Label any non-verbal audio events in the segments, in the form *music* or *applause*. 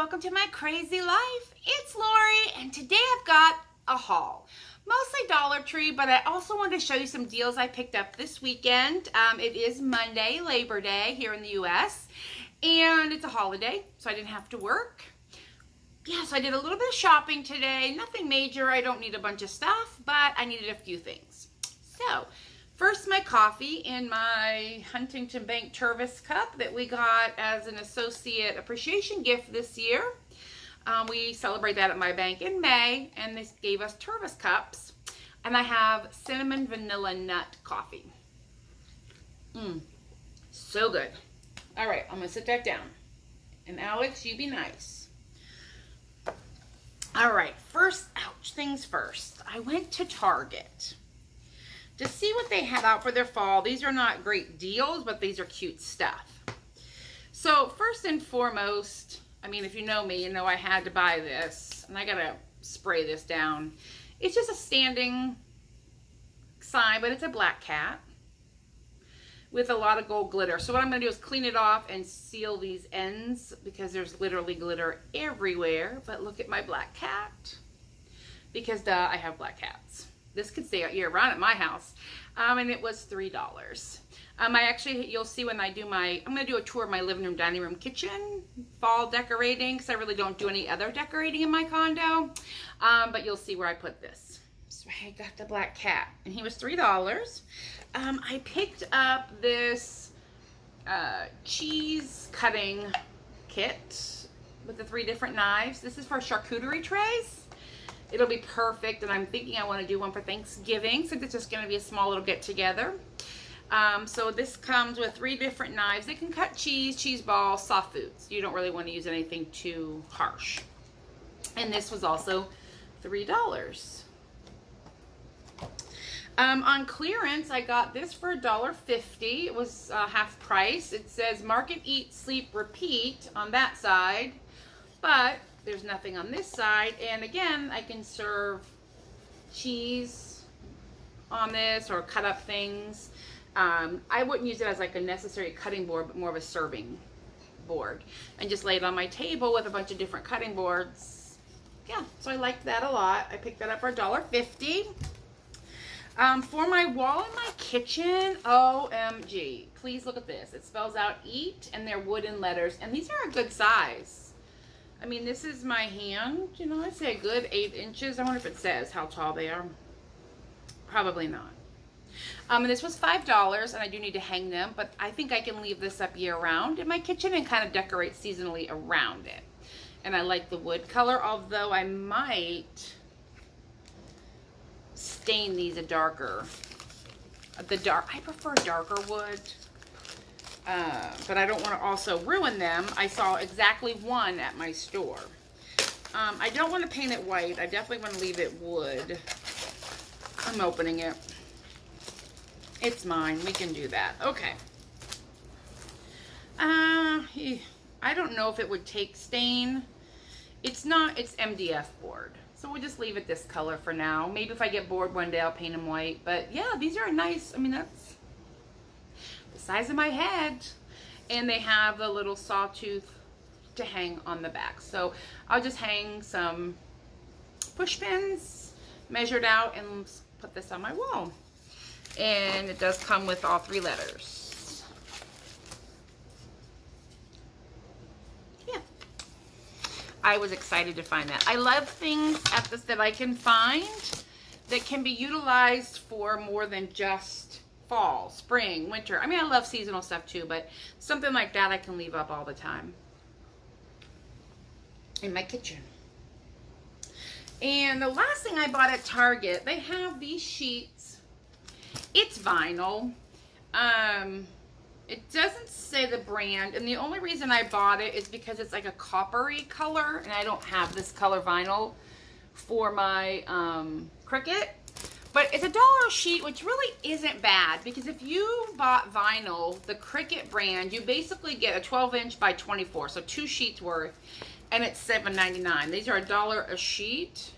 welcome to my crazy life. It's Lori, and today I've got a haul. Mostly Dollar Tree, but I also wanted to show you some deals I picked up this weekend. Um, it is Monday, Labor Day here in the U.S., and it's a holiday, so I didn't have to work. Yeah, so I did a little bit of shopping today. Nothing major. I don't need a bunch of stuff, but I needed a few things. So, First, my coffee in my Huntington Bank Tervis cup that we got as an associate appreciation gift this year. Um, we celebrate that at my bank in May, and they gave us Tervis cups. And I have cinnamon vanilla nut coffee. Mmm, so good. All right, I'm gonna sit back down. And Alex, you be nice. All right, first, ouch, things first. I went to Target to see what they have out for their fall. These are not great deals, but these are cute stuff. So first and foremost, I mean, if you know me, you know I had to buy this. And I got to spray this down. It's just a standing sign, but it's a black cat with a lot of gold glitter. So what I'm going to do is clean it off and seal these ends because there's literally glitter everywhere. But look at my black cat because duh, I have black cats this could stay year round at my house. Um, and it was $3. Um, I actually, you'll see when I do my, I'm going to do a tour of my living room, dining room, kitchen, fall decorating, because I really don't do any other decorating in my condo. Um, but you'll see where I put this. So I got the black cat, and he was $3. Um, I picked up this uh, cheese cutting kit with the three different knives. This is for charcuterie trays. It'll be perfect, and I'm thinking I want to do one for Thanksgiving since it's just going to be a small little get-together. Um, so this comes with three different knives. They can cut cheese, cheese balls, soft foods. You don't really want to use anything too harsh. And this was also $3. Um, on clearance, I got this for $1.50. It was uh, half price. It says market, eat, sleep, repeat on that side. But there's nothing on this side. And again, I can serve cheese on this or cut up things. Um, I wouldn't use it as like a necessary cutting board, but more of a serving board. And just lay it on my table with a bunch of different cutting boards. Yeah, so I liked that a lot. I picked that up for $1.50. Um, for my wall in my kitchen, OMG. Please look at this. It spells out eat and they're wooden letters. And these are a good size. I mean, this is my hand. You know, I'd say a good eight inches. I wonder if it says how tall they are. Probably not. Um, and this was $5, and I do need to hang them, but I think I can leave this up year-round in my kitchen and kind of decorate seasonally around it. And I like the wood color, although I might stain these a darker. The dark, I prefer darker wood. Uh, but I don't want to also ruin them. I saw exactly one at my store. Um, I don't want to paint it white. I definitely want to leave it wood. I'm opening it. It's mine. We can do that. Okay. Uh, I don't know if it would take stain. It's not, it's MDF board. So we'll just leave it this color for now. Maybe if I get bored one day, I'll paint them white. But yeah, these are nice. I mean, that's size of my head. And they have the little sawtooth to hang on the back. So I'll just hang some push pins measured out and put this on my wall. And it does come with all three letters. Yeah. I was excited to find that. I love things at this that I can find that can be utilized for more than just fall, spring, winter. I mean, I love seasonal stuff too, but something like that I can leave up all the time in my kitchen. And the last thing I bought at Target, they have these sheets. It's vinyl. Um, it doesn't say the brand, and the only reason I bought it is because it's like a coppery color, and I don't have this color vinyl for my um, Cricut. But it's a dollar sheet, which really isn't bad because if you bought vinyl, the Cricut brand, you basically get a 12 inch by 24, so two sheets worth, and it's $7.99. These are a dollar a sheet.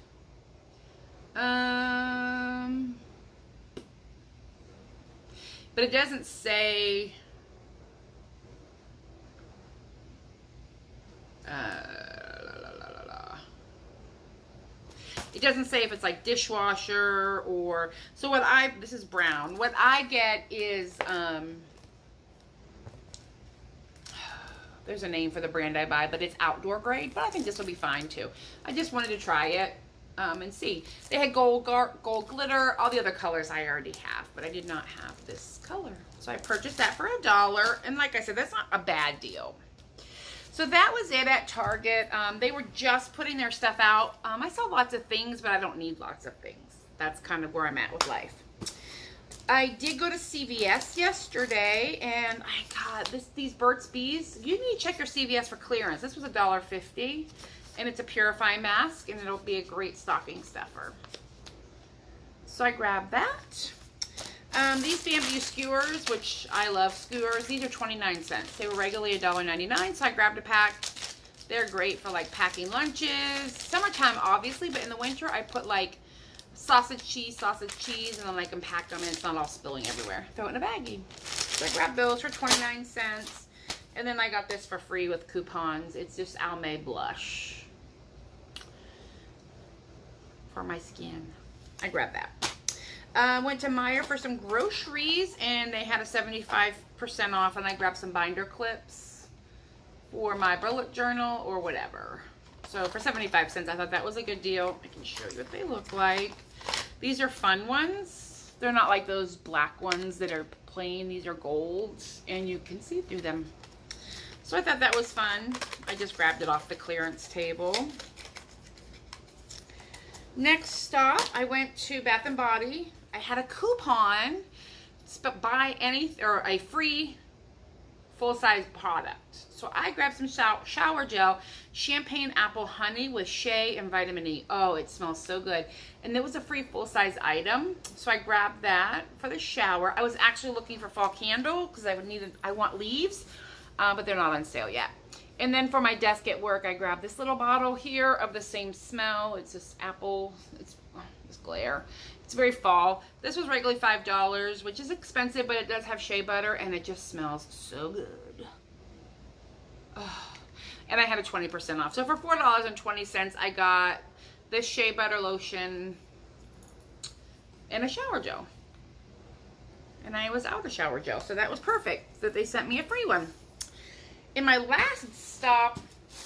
Um, but it doesn't say It doesn't say if it's like dishwasher or, so what I, this is brown. What I get is, um, *sighs* there's a name for the brand I buy, but it's outdoor grade, but I think this will be fine too. I just wanted to try it um, and see. They had gold, gold glitter, all the other colors I already have, but I did not have this color. So I purchased that for a dollar. And like I said, that's not a bad deal. So that was it at Target. Um, they were just putting their stuff out. Um, I saw lots of things, but I don't need lots of things. That's kind of where I'm at with life. I did go to CVS yesterday, and I got this these Burt's Bees. You need to check your CVS for clearance. This was $1.50, and it's a purifying mask, and it'll be a great stocking stuffer. So I grabbed that. Um, these bamboo skewers, which I love skewers, these are 29 cents. They were regularly $1.99, so I grabbed a pack. They're great for like packing lunches. Summertime, obviously, but in the winter, I put like sausage cheese, sausage cheese, and then I can pack them and it's not all spilling everywhere. Throw it in a baggie. So I grabbed those for 29 cents. And then I got this for free with coupons. It's just Almay Blush for my skin. I grabbed that. Uh, went to Meijer for some groceries and they had a 75% off and I grabbed some binder clips for my bullet journal or whatever. So for 75 cents, I thought that was a good deal. I can show you what they look like. These are fun ones. They're not like those black ones that are plain. These are golds and you can see through them. So I thought that was fun. I just grabbed it off the clearance table. Next stop, I went to Bath & Body I had a coupon buy any or a free full-size product. So I grabbed some shower gel, champagne apple honey with shea and vitamin E. Oh, it smells so good. And it was a free full-size item. So I grabbed that for the shower. I was actually looking for fall candle because I would need, I want leaves, uh, but they're not on sale yet. And then for my desk at work, I grabbed this little bottle here of the same smell. It's this apple, it's oh, glare. It's very fall. This was regularly $5, which is expensive, but it does have shea butter, and it just smells so good. Oh. And I had a 20% off. So for $4.20, I got this shea butter lotion and a shower gel. And I was out of shower gel, so that was perfect that they sent me a free one. And my last stop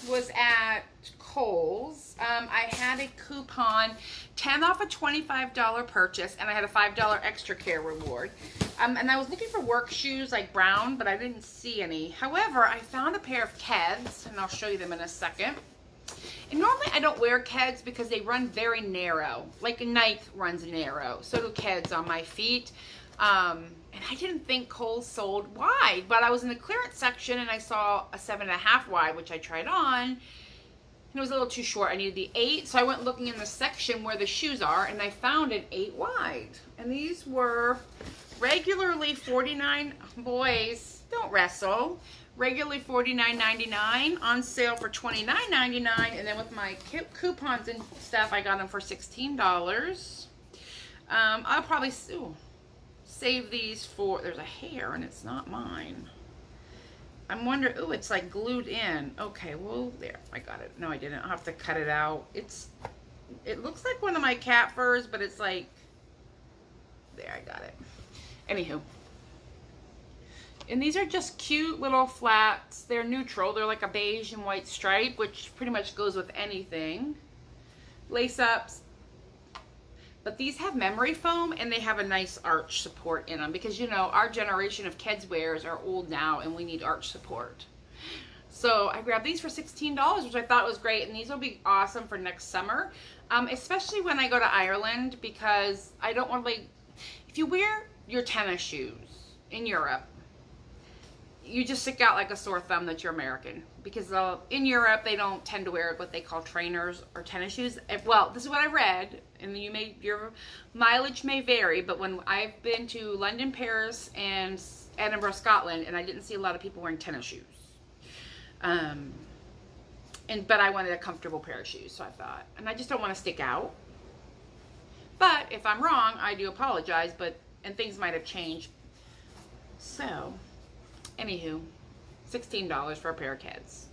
was at Kohl's. Um, I had a coupon, 10 off a $25 purchase, and I had a $5 extra care reward. Um, and I was looking for work shoes like brown, but I didn't see any. However, I found a pair of Keds, and I'll show you them in a second. And normally I don't wear Keds because they run very narrow. Like a Nike runs narrow. So do Keds on my feet. Um, and I didn't think Kohl's sold wide, but I was in the clearance section and I saw a seven and a half wide, which I tried on it was a little too short. I needed the eight, so I went looking in the section where the shoes are, and I found an eight wide. And these were regularly 49, boys, don't wrestle, regularly $49.99, on sale for $29.99, and then with my coupons and stuff, I got them for $16. Um, I'll probably ooh, save these for, there's a hair, and it's not mine. I'm wondering, oh, it's like glued in. Okay, well, there, I got it. No, I didn't. I'll have to cut it out. It's, it looks like one of my cat furs, but it's like, there, I got it. Anywho. And these are just cute little flats. They're neutral. They're like a beige and white stripe, which pretty much goes with anything. Lace ups, but these have memory foam and they have a nice arch support in them because, you know, our generation of kids wears are old now and we need arch support. So I grabbed these for $16, which I thought was great. And these will be awesome for next summer, um, especially when I go to Ireland because I don't want to like, if you wear your tennis shoes in Europe, you just stick out like a sore thumb that you're American because uh, in Europe they don't tend to wear what they call trainers or tennis shoes. Well, this is what I read, and you may your mileage may vary, but when I've been to London, Paris, and Edinburgh, Scotland, and I didn't see a lot of people wearing tennis shoes. Um, and but I wanted a comfortable pair of shoes, so I thought, and I just don't want to stick out. But if I'm wrong, I do apologize. But and things might have changed. So Anywho, $16 for a pair of Keds.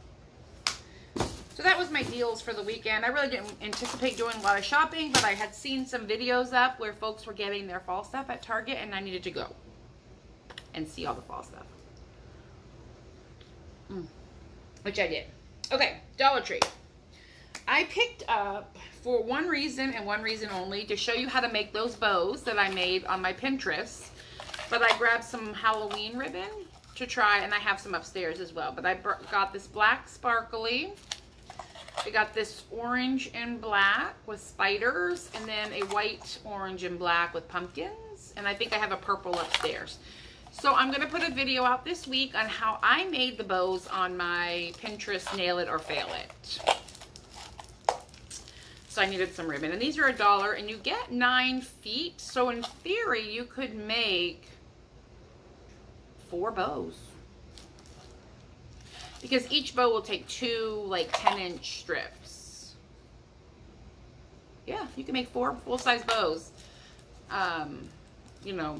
So that was my deals for the weekend. I really didn't anticipate doing a lot of shopping, but I had seen some videos up where folks were getting their fall stuff at Target and I needed to go and see all the fall stuff. Mm. Which I did. Okay, Dollar Tree. I picked up for one reason and one reason only to show you how to make those bows that I made on my Pinterest. But I grabbed some Halloween ribbon to try and I have some upstairs as well. But I got this black sparkly we got this orange and black with spiders and then a white, orange, and black with pumpkins. And I think I have a purple upstairs. So I'm going to put a video out this week on how I made the bows on my Pinterest Nail It or Fail It. So I needed some ribbon. And these are a dollar and you get nine feet. So in theory, you could make four bows because each bow will take two like 10 inch strips. Yeah, you can make four full size bows. Um, you know,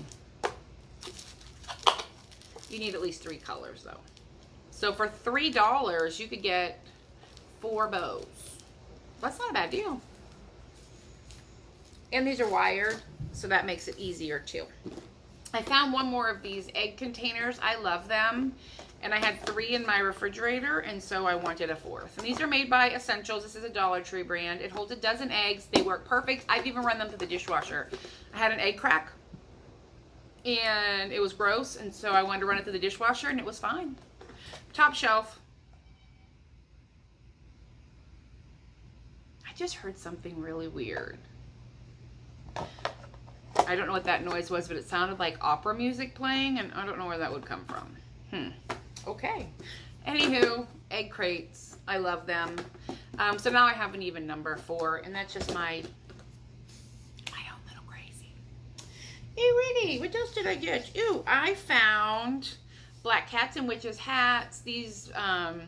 you need at least three colors though. So for $3, you could get four bows. That's not a bad deal. And these are wired, so that makes it easier too. I found one more of these egg containers. I love them and I had three in my refrigerator, and so I wanted a fourth. And these are made by Essentials. This is a Dollar Tree brand. It holds a dozen eggs. They work perfect. I've even run them through the dishwasher. I had an egg crack, and it was gross, and so I wanted to run it through the dishwasher, and it was fine. Top shelf. I just heard something really weird. I don't know what that noise was, but it sounded like opera music playing, and I don't know where that would come from. Hmm. Okay. Anywho, egg crates. I love them. Um, so now I have an even number four, and that's just my my own little crazy. Hey, Riddy, what else did I get? Ooh, I found black cats and witches hats. These, um,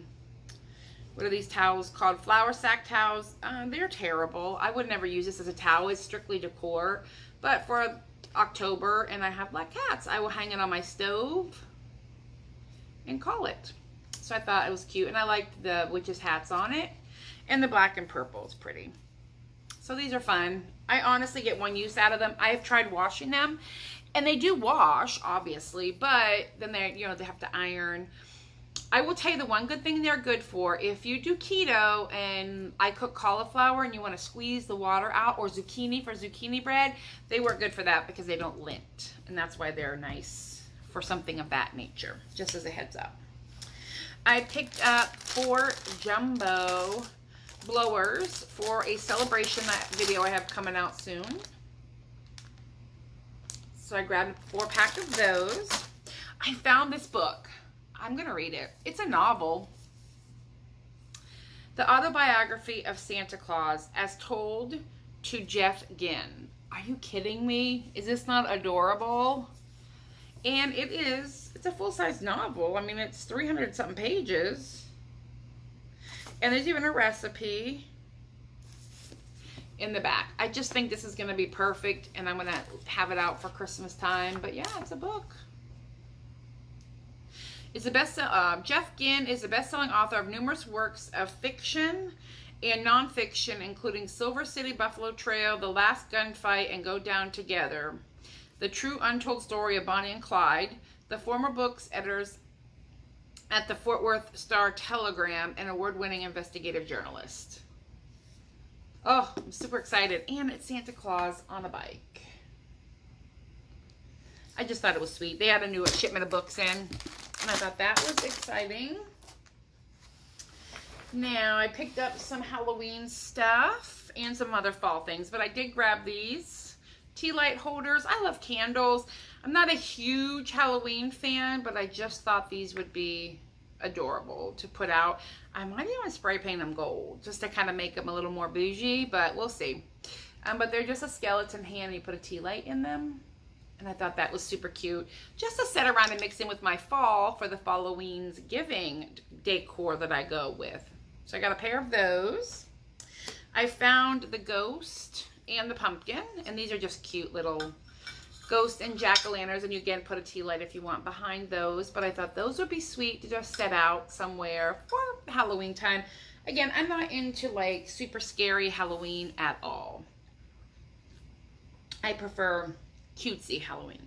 what are these towels called? Flour sack towels. Um, they're terrible. I would never use this as a towel. It's strictly decor. But for October, and I have black cats, I will hang it on my stove and call it. So I thought it was cute. And I liked the witch's hats on it. And the black and purple is pretty. So these are fun. I honestly get one use out of them. I have tried washing them. And they do wash, obviously. But then they, you know, they have to iron. I will tell you the one good thing they're good for. If you do keto and I cook cauliflower and you want to squeeze the water out or zucchini for zucchini bread, they work good for that because they don't lint. And that's why they're nice for something of that nature, just as a heads up. I picked up four jumbo blowers for a celebration video I have coming out soon. So I grabbed four pack of those. I found this book. I'm going to read it. It's a novel. The autobiography of Santa Claus as told to Jeff Guinn. Are you kidding me? Is this not adorable? And it is, it's a full-size novel. I mean, it's 300 something pages. And there's even a recipe in the back. I just think this is going to be perfect and I'm going to have it out for Christmas time. But yeah, it's a book. It's a best uh, Jeff Guinn is a best-selling author of numerous works of fiction and nonfiction, including Silver City, Buffalo Trail, The Last Gunfight, and Go Down Together. The True Untold Story of Bonnie and Clyde, the former book's editors at the Fort Worth Star Telegram, and award-winning investigative journalist. Oh, I'm super excited. And it's Santa Claus on a bike. I just thought it was sweet. They had a new shipment of books in, and I thought that was exciting. Now, I picked up some Halloween stuff and some other fall things, but I did grab these tea light holders. I love candles. I'm not a huge Halloween fan, but I just thought these would be adorable to put out. I might even spray paint them gold just to kind of make them a little more bougie, but we'll see. Um, but they're just a skeleton hand. You put a tea light in them. And I thought that was super cute. Just to set around and mix in with my fall for the Halloween's giving decor that I go with. So I got a pair of those. I found the ghost and the pumpkin. And these are just cute little ghost and jack-o'-lanterns and you again put a tea light if you want behind those but I thought those would be sweet to just set out somewhere for Halloween time again I'm not into like super scary Halloween at all I prefer cutesy Halloween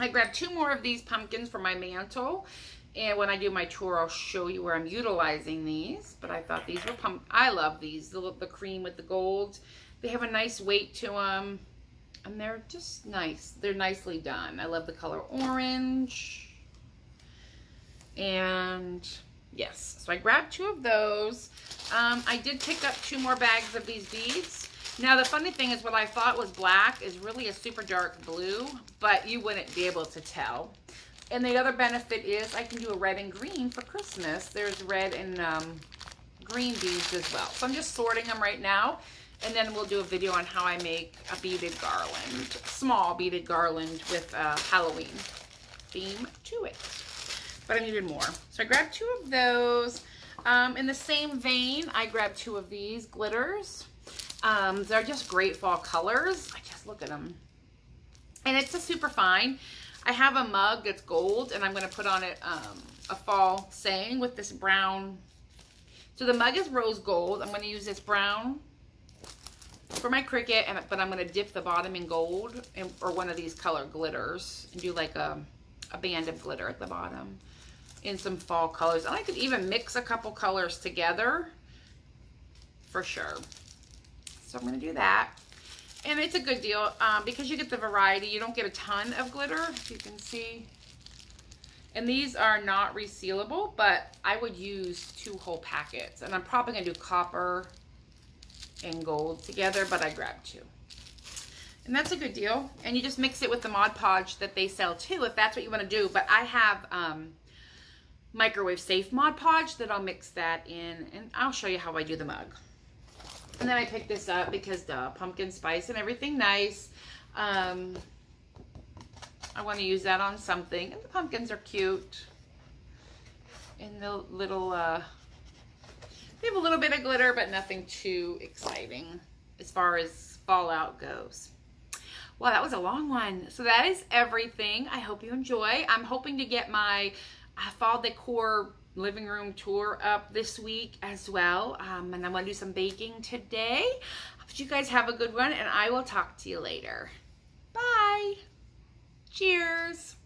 I grabbed two more of these pumpkins for my mantle and when I do my tour I'll show you where I'm utilizing these but I thought these were pump I love these the, the cream with the gold they have a nice weight to them and they're just nice. They're nicely done. I love the color orange. And yes, so I grabbed two of those. Um, I did pick up two more bags of these beads. Now the funny thing is what I thought was black is really a super dark blue, but you wouldn't be able to tell. And the other benefit is I can do a red and green for Christmas. There's red and um, green beads as well. So I'm just sorting them right now. And then we'll do a video on how I make a beaded garland, small beaded garland with a Halloween theme to it. But I needed more. So I grabbed two of those. Um, in the same vein, I grabbed two of these glitters. Um, they're just great fall colors. I just look at them. And it's a super fine. I have a mug that's gold and I'm going to put on it um, a fall saying with this brown. So the mug is rose gold. I'm going to use this brown for my Cricut, and but I'm going to dip the bottom in gold and, or one of these color glitters and do like a, a band of glitter at the bottom in some fall colors. And I could even mix a couple colors together for sure. So I'm going to do that. And it's a good deal um, because you get the variety. You don't get a ton of glitter, if you can see. And these are not resealable, but I would use two whole packets. And I'm probably going to do copper and gold together, but I grabbed two. And that's a good deal. And you just mix it with the Mod Podge that they sell too, if that's what you want to do. But I have um, microwave safe Mod Podge that I'll mix that in. And I'll show you how I do the mug. And then I picked this up because the pumpkin spice and everything nice. Um, I want to use that on something. And the pumpkins are cute. And the little uh, they have a little bit of glitter, but nothing too exciting as far as fallout goes. Well, that was a long one. So that is everything. I hope you enjoy. I'm hoping to get my uh, fall decor living room tour up this week as well. Um, and I'm to do some baking today. Hope you guys have a good one, and I will talk to you later. Bye. Cheers.